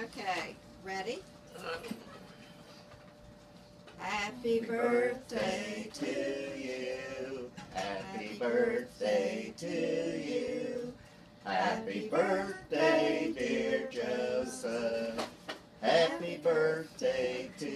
Okay, ready? Happy birthday to you. Happy birthday to you. Happy birthday, dear Joseph. Happy birthday to